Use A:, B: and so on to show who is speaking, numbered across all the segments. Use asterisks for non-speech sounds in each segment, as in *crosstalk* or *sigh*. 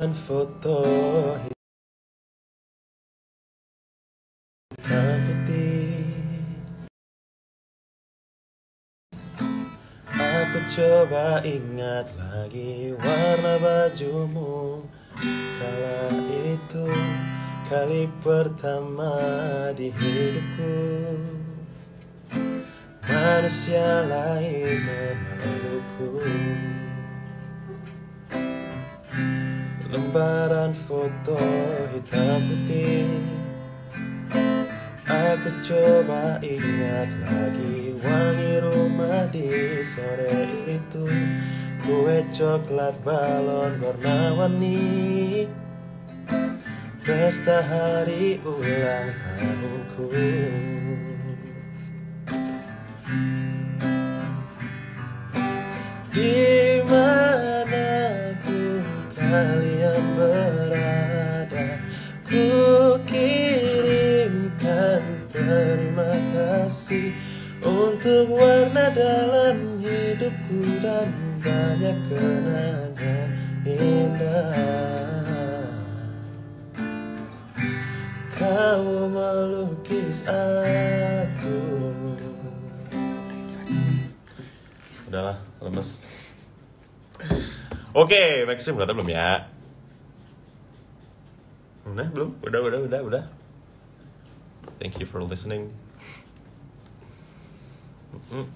A: Dan foto hitam putih. Aku coba ingat lagi warna bajumu. Kala itu kali pertama di hidupku. Manusia lain memelukku Lembaran foto hitam putih. Aku coba ingat lagi wangi rumah di sore itu. Kue coklat balon warna-warni Pesta hari ulang tahunku. Di mana pun Untuk warna dalam hidupku Dan banyak kenangan indah Kau melukis aku Udahlah, lemes Oke, Maxim udah ada belum ya? Udah belum? Udah, udah, udah, udah. Thank you for listening. Nggak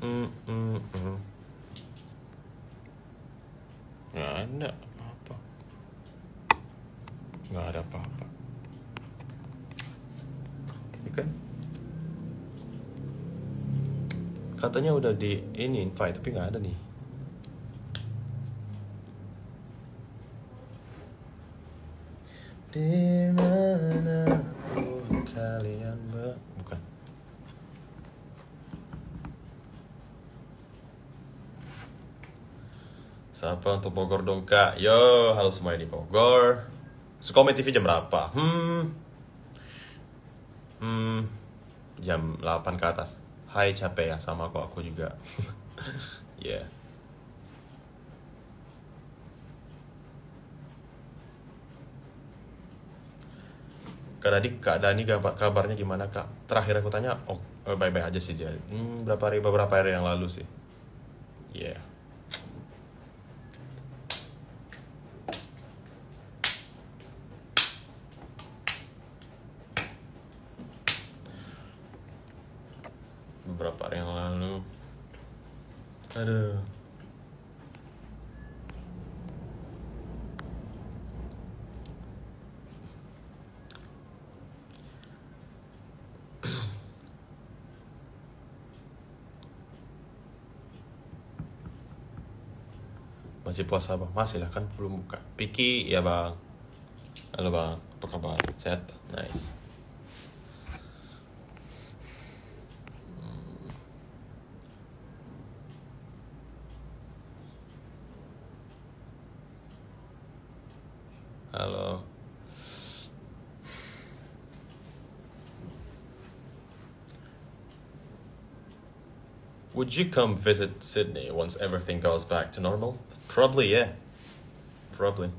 A: ada apa-apa. Nggak ada apa-apa. Ini kan? Katanya udah di ini invite tapi nggak ada nih. Di mana pun Siapa untuk Bogor dong kak? Yo, halo semua di Bogor. Sukome TV jam berapa? Hmm, hmm, jam 8 ke atas. Hai capek ya, sama kok aku juga. *laughs* yeah. Kak Dadi, Kak Dani kabarnya gimana kak? Terakhir aku tanya, oh eh, baik-baik aja sih dia. Hmm, berapa hari beberapa hari yang lalu sih. Yeah. Beberapa hari yang lalu. Aduh. Masih puasa bang? Masih lah kan belum buka. Piki ya bang. Halo bang, apa kabar? Sehat? Nice. Halo. Would you come visit Sydney once everything goes back to normal? Probably, yeah. Probably.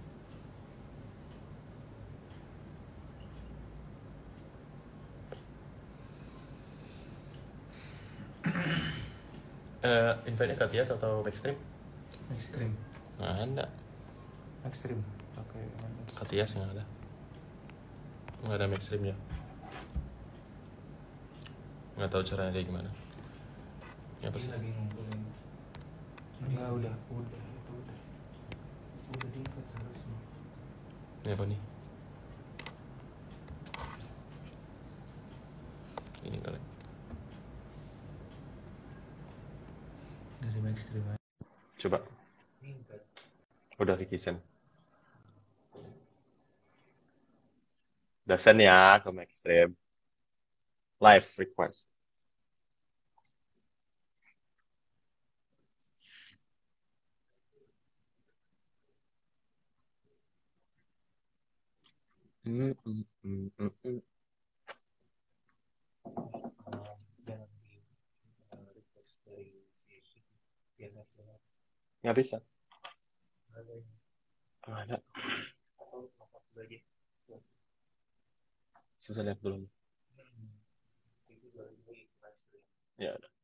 A: Eh, invite-nya ke Tias atau Backstream?
B: ekstrim
A: Nggak ada.
B: ekstrim oke
A: Ke Tias nggak ada. Nggak ada Backstream ya. Nggak tahu caranya dia gimana. Ya, apa sih?
B: lagi ngumpulin enggak udah udah itu udah udah diikat seharusnya
A: Ini apa nih? Ini kali.
B: dari ekstrim aja
A: Coba. Udah Rikisen. Udah send ya ke Maxstream. Live request. Mm, mm, mm,
B: nggak
A: bisa. Nggak ada. Susah lihat
C: ya.
A: Ya udah.